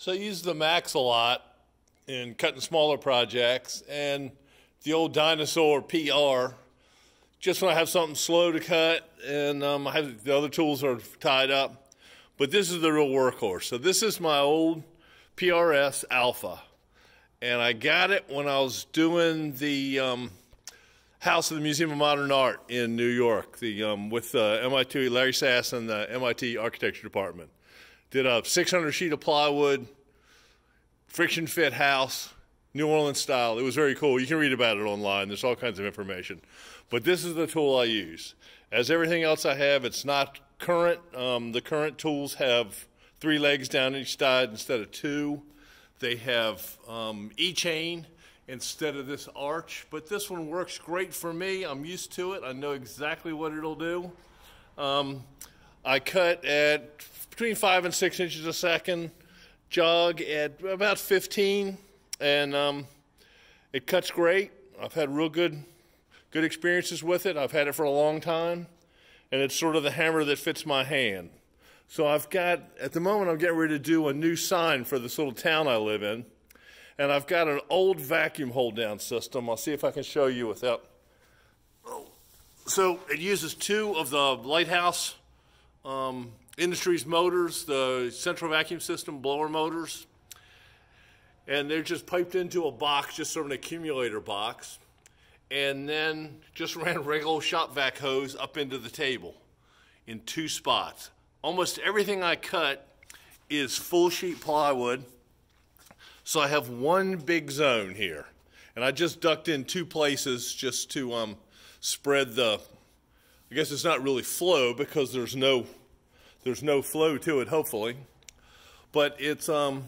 So I use the Max a lot in cutting smaller projects and the old dinosaur PR just when I have something slow to cut and um, I have the other tools are tied up. But this is the real workhorse. So this is my old PRS Alpha. And I got it when I was doing the um, House of the Museum of Modern Art in New York the, um, with uh, MIT, Larry Sass and the MIT Architecture Department. Did a 600 sheet of plywood, friction fit house, New Orleans style. It was very cool. You can read about it online. There's all kinds of information. But this is the tool I use. As everything else I have, it's not current. Um, the current tools have three legs down each side instead of two. They have um, E-chain instead of this arch, but this one works great for me. I'm used to it. I know exactly what it'll do. Um, I cut at between five and six inches a second, jog at about 15, and um, it cuts great. I've had real good, good experiences with it. I've had it for a long time, and it's sort of the hammer that fits my hand. So I've got, at the moment, I'm getting ready to do a new sign for this little town I live in. And I've got an old vacuum hold down system. I'll see if I can show you without. So it uses two of the Lighthouse um, Industries motors, the central vacuum system blower motors. And they're just piped into a box, just sort of an accumulator box. And then just ran regular shop vac hose up into the table in two spots. Almost everything I cut is full sheet plywood so I have one big zone here. And I just ducked in two places just to um, spread the, I guess it's not really flow because there's no, there's no flow to it, hopefully. But it's, um,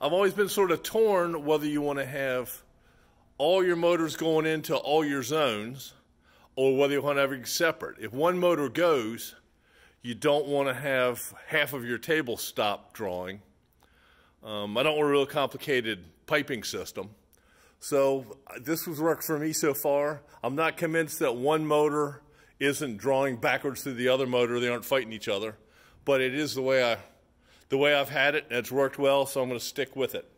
I've always been sort of torn whether you want to have all your motors going into all your zones or whether you want to have it separate. If one motor goes, you don't want to have half of your table stop drawing um, I don't want a real complicated piping system. So this was worked for me so far. I'm not convinced that one motor isn't drawing backwards through the other motor. They aren't fighting each other. But it is the way, I, the way I've had it, and it's worked well, so I'm going to stick with it.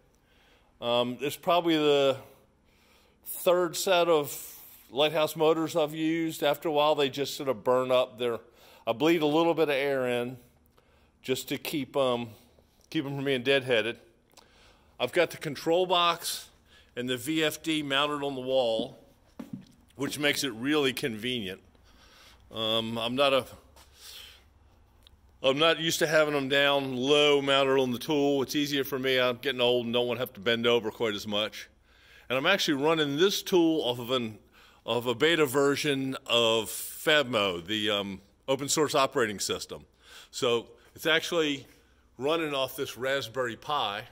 Um, it's probably the third set of lighthouse motors I've used. After a while, they just sort of burn up. They're, I bleed a little bit of air in just to keep um, keep them from being deadheaded. I've got the control box and the VFD mounted on the wall, which makes it really convenient. Um, I'm not a I'm not used to having them down low mounted on the tool. It's easier for me. I'm getting old and don't want to have to bend over quite as much. And I'm actually running this tool off of an of a beta version of Fabmo, the um, open source operating system. So it's actually running off this Raspberry Pi.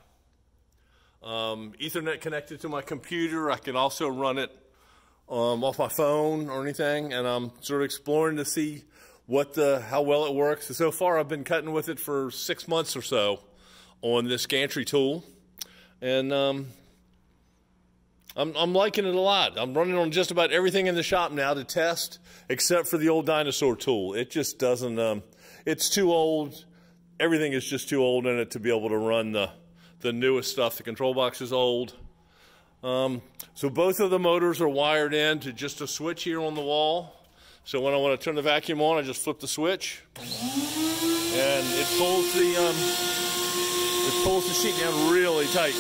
Um, Ethernet connected to my computer. I can also run it um, off my phone or anything, and I'm sort of exploring to see what the how well it works. So far, I've been cutting with it for six months or so on this gantry tool, and um, I'm, I'm liking it a lot. I'm running on just about everything in the shop now to test, except for the old dinosaur tool. It just doesn't. Um, it's too old everything is just too old in it to be able to run the, the newest stuff. The control box is old. Um, so both of the motors are wired in to just a switch here on the wall. So when I want to turn the vacuum on, I just flip the switch, and it pulls the um, it pulls the sheet down really tight.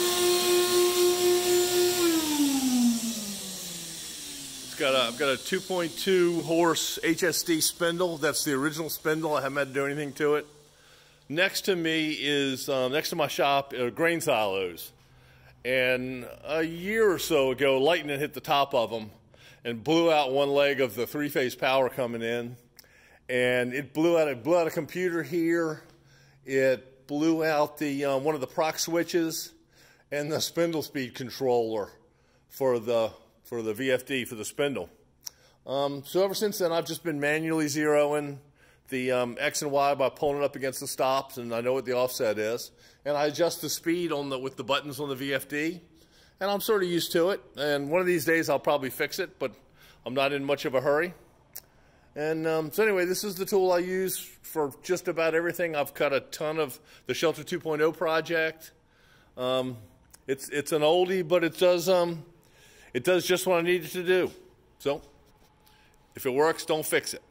It's got a, I've got a 2.2 horse HSD spindle. That's the original spindle. I haven't had to do anything to it. Next to me is, um, next to my shop, are grain silos. And a year or so ago, lightning hit the top of them and blew out one leg of the three-phase power coming in. And it blew out, it blew out a computer here. It blew out the, um, one of the prox switches and the spindle speed controller for the, for the VFD, for the spindle. Um, so ever since then, I've just been manually zeroing the um, X and Y by pulling it up against the stops, and I know what the offset is. And I adjust the speed on the, with the buttons on the VFD, and I'm sort of used to it. And one of these days I'll probably fix it, but I'm not in much of a hurry. And um, so anyway, this is the tool I use for just about everything. I've cut a ton of the Shelter 2.0 project. Um, it's it's an oldie, but it does um, it does just what I need it to do. So if it works, don't fix it.